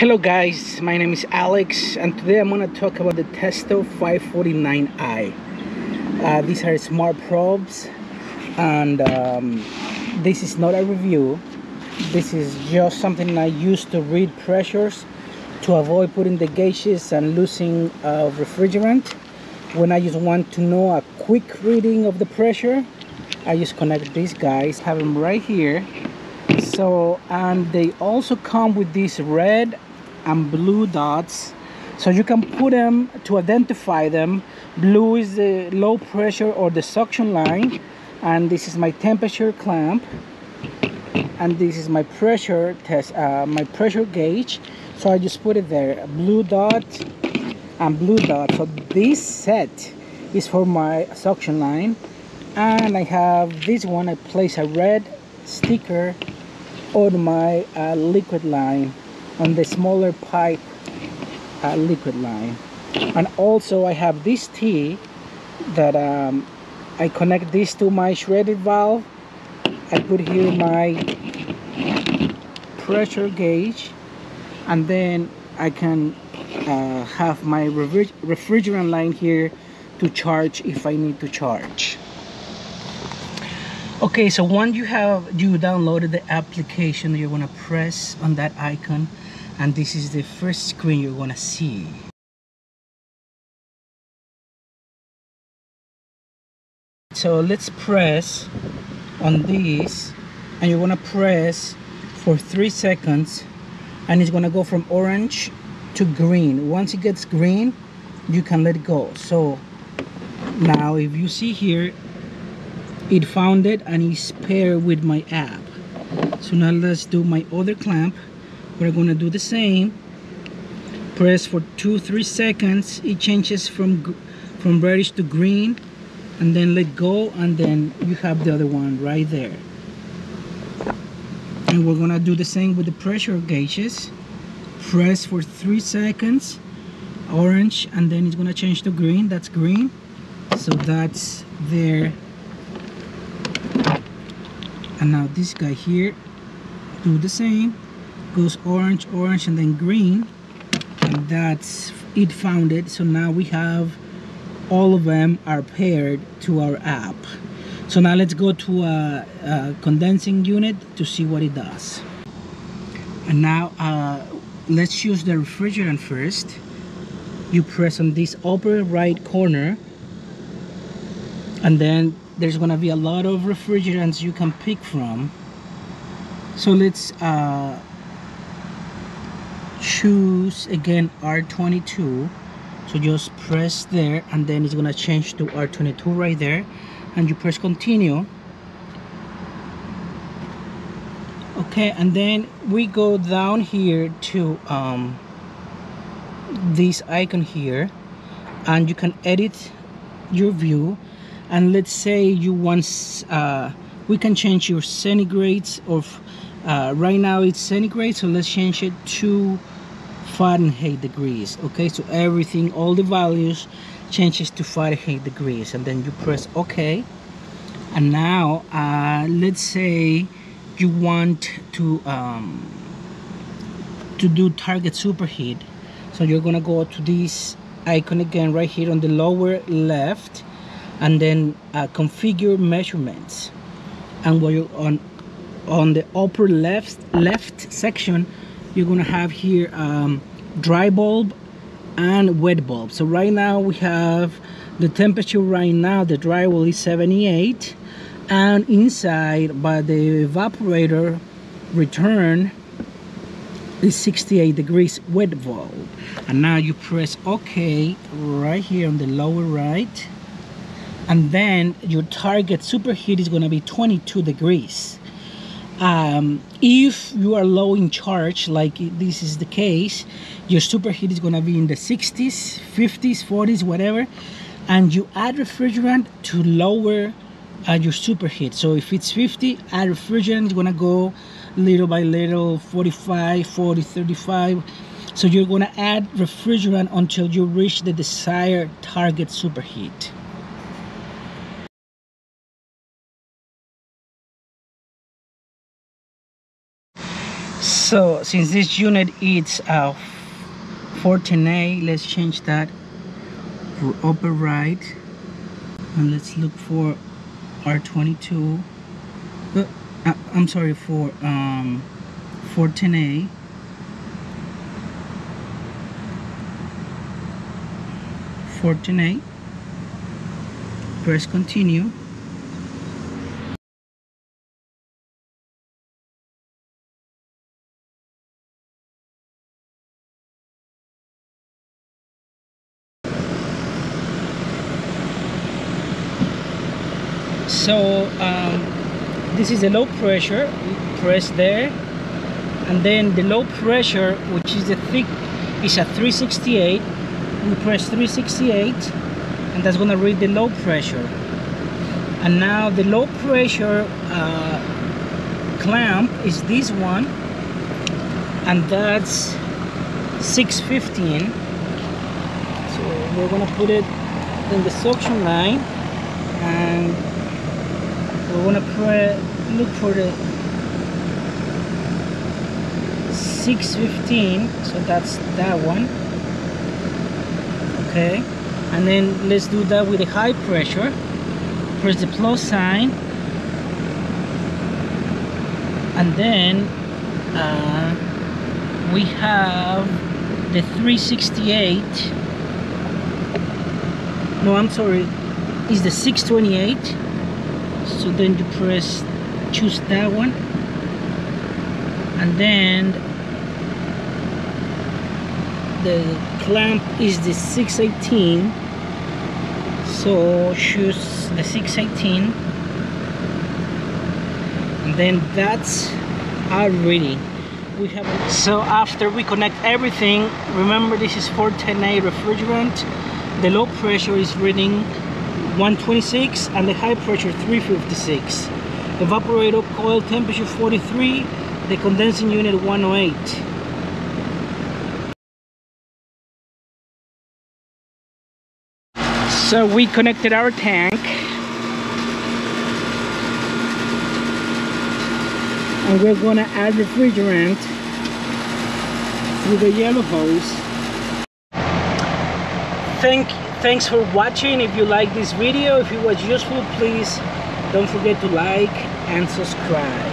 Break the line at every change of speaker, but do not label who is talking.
Hello guys, my name is Alex and today I'm going to talk about the Testo 549i. Uh, these are smart probes and um, this is not a review. This is just something I use to read pressures to avoid putting the gauges and losing uh, refrigerant. When I just want to know a quick reading of the pressure, I just connect these guys, have them right here so and they also come with these red and blue dots. So you can put them to identify them. Blue is the low pressure or the suction line and this is my temperature clamp. And this is my pressure test uh, my pressure gauge. So I just put it there blue dot and blue dot. So this set is for my suction line. And I have this one I place a red sticker on my uh, liquid line on the smaller pipe uh, liquid line. And also I have this T that um, I connect this to my Schrader valve. I put here my pressure gauge. And then I can uh, have my refrigerant line here to charge if I need to charge. Okay so once you have you downloaded the application you're gonna press on that icon and this is the first screen you're gonna see. So let's press on this and you're gonna press for three seconds and it's gonna go from orange to green. Once it gets green you can let go. So now if you see here it found it and it's paired with my app. So now let's do my other clamp we're gonna do the same. Press for two three seconds. It changes from from reddish to green and then let go and then you have the other one right there. And we're gonna do the same with the pressure gauges. Press for three seconds orange and then it's gonna change to green. That's green. So that's there. And now this guy here do the same goes orange orange and then green. And that's it found it so now we have all of them are paired to our app. So now let's go to a, a condensing unit to see what it does. And now uh, let's use the refrigerant first. You press on this upper right corner. And then there's gonna be a lot of refrigerants you can pick from. So let's uh, choose again R22 so just press there and then it's gonna change to R22 right there. And you press continue. Okay and then we go down here to um, this icon here. And you can edit your view. And let's say you want uh, we can change your centigrades of uh, right now it's centigrade. So let's change it to Fahrenheit degrees okay? So everything all the values changes to Fahrenheit degrees and then you press OK. And now uh, let's say you want to um, to do target superheat. So you're gonna go to this icon again right here on the lower left and then uh, configure measurements. And while you're on on the upper left left section you're gonna have here um, dry bulb and wet bulb. So right now we have the temperature right now the dry bulb is 78 and inside by the evaporator return is 68 degrees wet bulb. And now you press ok right here on the lower right and then your target superheat is going to be 22 degrees um, if you are low in charge like this is the case your superheat is going to be in the 60s 50s 40s whatever and you add refrigerant to lower uh, your superheat so if it's 50 add refrigerant is going to go little by little 45 40 35 so you're going to add refrigerant until you reach the desired target superheat so since this unit is uh, 410A let's change that. For upper right. And let's look for R22 uh, uh, I'm sorry for um, 410A 410A press continue so um, this is the low pressure press there and then the low pressure which is the thick is at 368 we press 368 and that's gonna read the low pressure. And now the low pressure uh, clamp is this one and that's 615 so we're gonna put it in the suction line and we're gonna look for the 615 so that's that one. Okay. And then let's do that with a high pressure. Press the plus sign. And then uh, we have the 368 no I'm sorry. Is the 628 so then you press choose that one. And then the clamp is the 618 so choose the 618 and then that's our reading. We have so after we connect everything remember this is 410A refrigerant. The low pressure is reading 126 and the high pressure 356 evaporator coil temperature 43 the condensing unit 108 So we connected our tank. And we're gonna add refrigerant through the yellow hose. Thank, thanks for watching. If you like this video, if it was useful, please don't forget to like and subscribe.